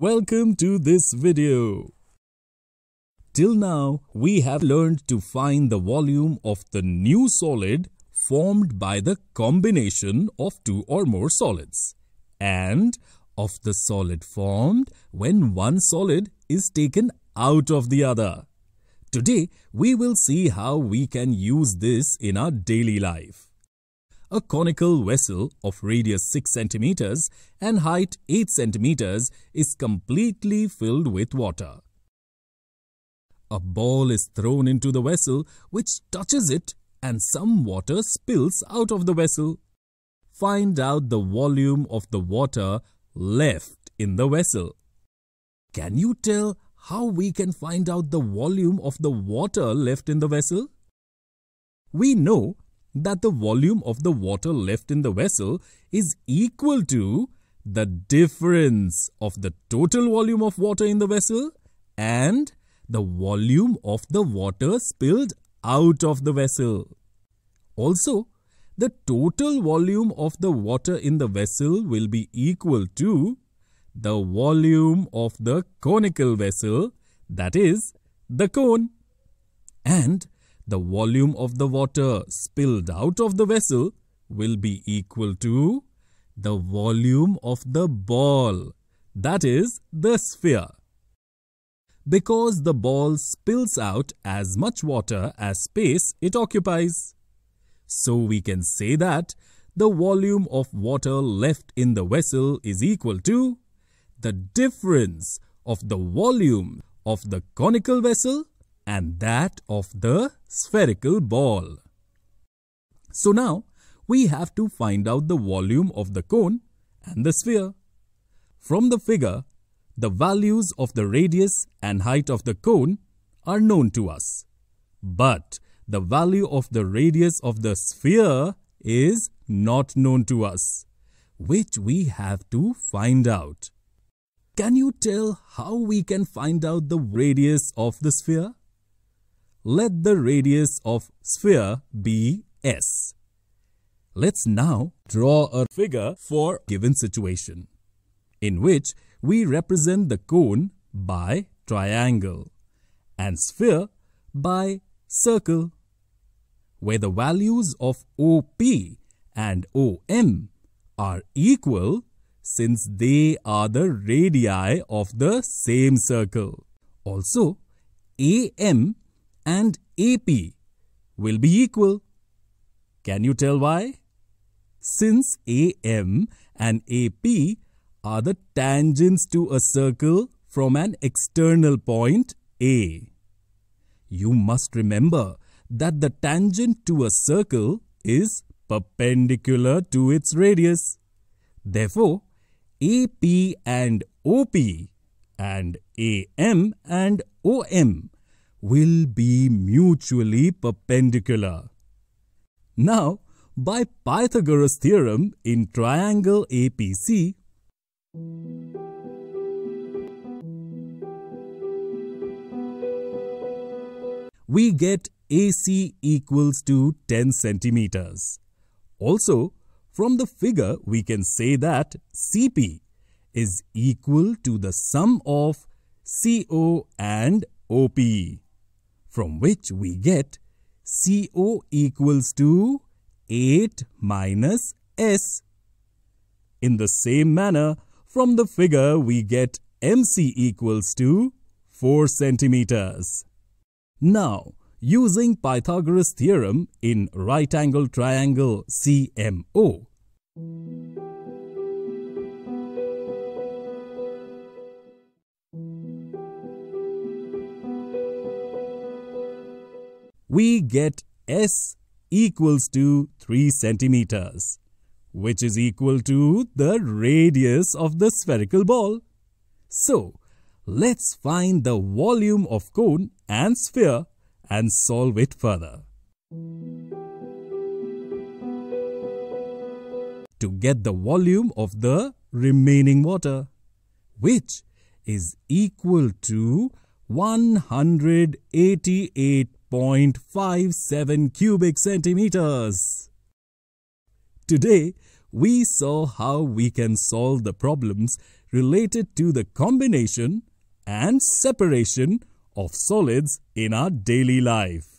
Welcome to this video. Till now, we have learned to find the volume of the new solid formed by the combination of two or more solids and of the solid formed when one solid is taken out of the other. Today, we will see how we can use this in our daily life. A conical vessel of radius 6 centimeters and height 8 centimeters is completely filled with water. A ball is thrown into the vessel which touches it and some water spills out of the vessel. Find out the volume of the water left in the vessel. Can you tell how we can find out the volume of the water left in the vessel? We know that the volume of the water left in the vessel is equal to the difference of the total volume of water in the vessel and the volume of the water spilled out of the vessel. Also, the total volume of the water in the vessel will be equal to the volume of the conical vessel, that is, the cone. And the volume of the water spilled out of the vessel will be equal to the volume of the ball, that is, the sphere. Because the ball spills out as much water as space it occupies. So we can say that the volume of water left in the vessel is equal to the difference of the volume of the conical vessel and that of the spherical ball. So now we have to find out the volume of the cone and the sphere. From the figure, the values of the radius and height of the cone are known to us. But the value of the radius of the sphere is not known to us, which we have to find out. Can you tell how we can find out the radius of the sphere? Let the radius of sphere be S. Let's now draw a figure for given situation, in which we represent the cone by triangle and sphere by circle, where the values of OP and OM are equal since they are the radii of the same circle. Also, AM and AP will be equal. Can you tell why? Since AM and AP are the tangents to a circle from an external point A. You must remember that the tangent to a circle is perpendicular to its radius. Therefore, AP and OP and AM and OM will be mutually perpendicular. Now, by Pythagoras theorem in triangle APC, we get AC equals to 10 centimeters. Also, from the figure we can say that CP is equal to the sum of CO and OP from which we get CO equals to 8 minus S. In the same manner, from the figure we get MC equals to 4 centimeters. Now, using Pythagoras theorem in right angle triangle CMO, we get S equals to 3 centimeters, which is equal to the radius of the spherical ball. So, let's find the volume of cone and sphere and solve it further. To get the volume of the remaining water, which is equal to 188 0.57 cubic centimeters. Today, we saw how we can solve the problems related to the combination and separation of solids in our daily life.